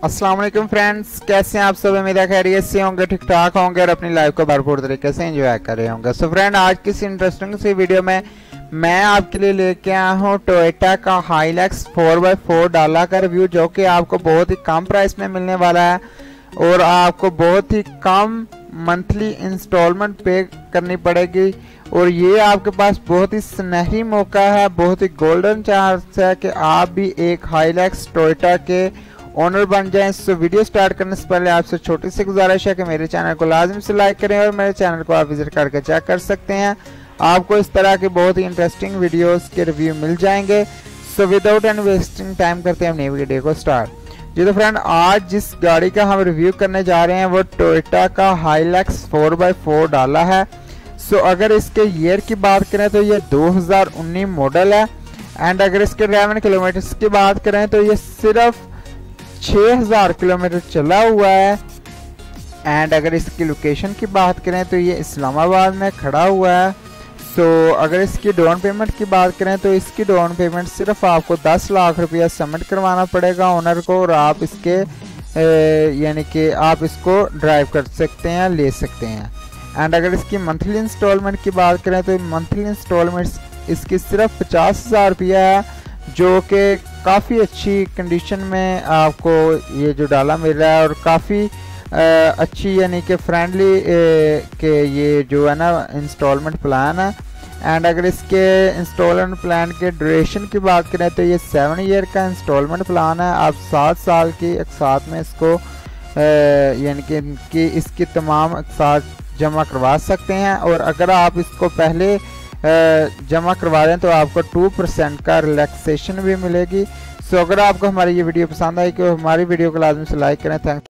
वालेकुम फ्रेंड्स कैसे हैं आप सब? उम्मीद खैरियत से होंगे ठीक ठाक होंगे और अपनी लाइफ को भरपूर तरीके से एंजॉय कर रहे होंगे। सो फ्रेंड आज की इस इंटरेस्टिंग सी वीडियो में मैं आपके लिए लेके आया हूँ टोयोटा का हाईलैक्स फोर बाई फोर डाला का रिव्यू जो कि आपको बहुत ही कम प्राइस में मिलने वाला है और आपको बहुत ही कम मंथली इंस्टॉलमेंट पे करनी पड़ेगी। और ये आपके पास बहुत ही सुनहरी मौका है, बहुत ही गोल्डन चांस है कि आप भी एक हाईलैक्स टोयोटा के ओनर बन जाएँ। सो वीडियो स्टार्ट करने से पहले आपसे छोटी सी गुजारिश है कि मेरे चैनल को लाजिम से लाइक करें और मेरे चैनल को आप विज़िट करके चेक कर सकते हैं। आपको इस तरह के बहुत ही इंटरेस्टिंग वीडियोस के रिव्यू मिल जाएँगे। So without any wasting time करते हैं अपनी वीडियो को स्टार्ट जी तो फ्रेंड आज जिस गाड़ी का हम रिव्यू करने जा रहे हैं वो टोयोटा का हाईलैक्स फोर बाई फोर डाला है। सो so, अगर इसके ईयर की बात करें तो ये 2019 मॉडल है। एंड अगर इसके ड्राइवन किलोमीटर की बात करें तो ये सिर्फ़ 6000 किलोमीटर चला हुआ है। एंड अगर इसकी लोकेशन की बात करें तो ये इस्लामाबाद में खड़ा हुआ है। तो अगर इसकी डाउन पेमेंट की बात करें तो इसकी डाउन पेमेंट सिर्फ़ आपको 10 लाख रुपया सबमिट करवाना पड़ेगा ओनर को और आप इसके यानी कि आप इसको ड्राइव कर सकते हैं, ले सकते हैं। एंड अगर इसकी मंथली इंस्टॉलमेंट की बात करें तो मंथली इंस्टॉलमेंट इसकी सिर्फ़ पचास हज़ार रुपया है, जो कि काफ़ी अच्छी कंडीशन में आपको ये जो डाला मिल रहा है और काफ़ी अच्छी यानी कि फ्रेंडली के ये जो है ना इंस्टॉलमेंट प्लान है। एंड अगर इसके इंस्टॉलमेंट प्लान के ड्यूरेशन की बात करें तो ये सेवन ईयर का इंस्टॉलमेंट प्लान है। आप सात साल की एक साथ में इसको यानी कि, कि इसकी तमाम साथ जमा करवा सकते हैं। और अगर आप इसको पहले जमा करवा दें तो आपको टू परसेंट का रिलैक्सेशन भी मिलेगी। सो अगर आपको हमारी ये वीडियो पसंद आई तो हमारी वीडियो को लाजमी से लाइक करें। थैंक